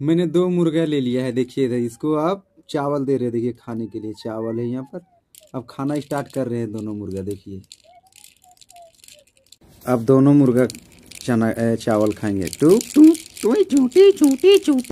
मैंने दो मुर्गा ले लिया है, देखिए इधर इसको आप चावल दे रहे देखिए खाने के लिए चावल है यहाँ पर। अब खाना स्टार्ट कर रहे हैं दोनों मुर्गा, देखिए। अब दोनों मुर्गा चना चावल खाएँगे। टूक टूक टू टूटी टूटी टूटी